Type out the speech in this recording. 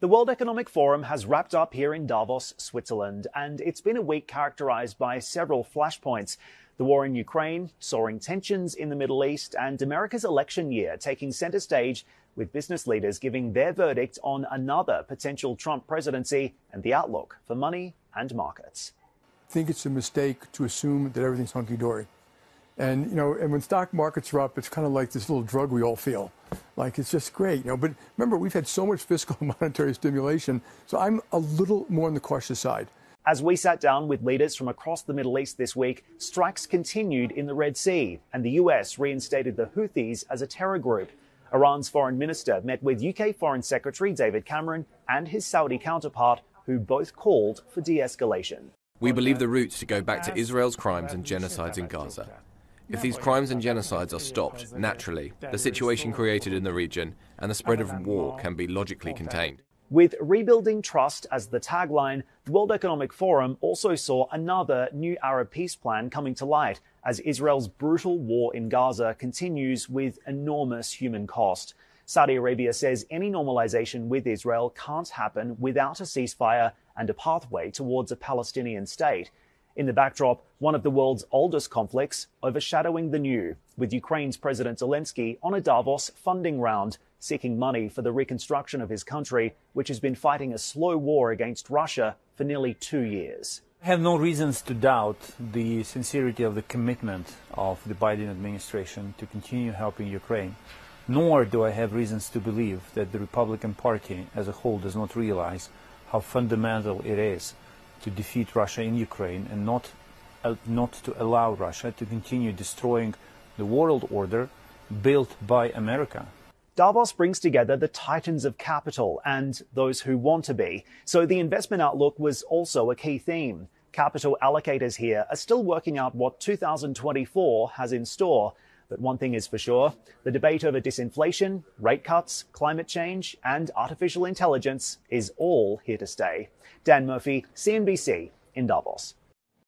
The World Economic Forum has wrapped up here in Davos, Switzerland, and it's been a week characterized by several flashpoints. The war in Ukraine, soaring tensions in the Middle East, and America's election year taking center stage with business leaders giving their verdict on another potential Trump presidency and the outlook for money and markets. I think it's a mistake to assume that everything's hunky dory. And you know, and when stock markets are up, it's kind of like this little drug we all feel. Like it's just great, you know. But remember, we've had so much fiscal and monetary stimulation, so I'm a little more on the cautious side. As we sat down with leaders from across the Middle East this week, strikes continued in the Red Sea, and the US reinstated the Houthis as a terror group. Iran's foreign minister met with UK Foreign Secretary David Cameron and his Saudi counterpart, who both called for de escalation. We believe the roots to go back to Israel's crimes and genocides in Gaza. If these crimes and genocides are stopped naturally, the situation created in the region and the spread of war can be logically contained. With rebuilding trust as the tagline, the World Economic Forum also saw another new Arab peace plan coming to light as Israel's brutal war in Gaza continues with enormous human cost. Saudi Arabia says any normalization with Israel can't happen without a ceasefire and a pathway towards a Palestinian state. In the backdrop, one of the world's oldest conflicts overshadowing the new, with Ukraine's President Zelensky on a Davos funding round, seeking money for the reconstruction of his country, which has been fighting a slow war against Russia for nearly two years. I have no reasons to doubt the sincerity of the commitment of the Biden administration to continue helping Ukraine, nor do I have reasons to believe that the Republican Party as a whole does not realize how fundamental it is to defeat Russia in Ukraine and not, uh, not to allow Russia to continue destroying the world order built by America. Davos brings together the titans of capital and those who want to be. So the investment outlook was also a key theme. Capital allocators here are still working out what 2024 has in store. But one thing is for sure the debate over disinflation, rate cuts, climate change, and artificial intelligence is all here to stay. Dan Murphy, CNBC, in Davos.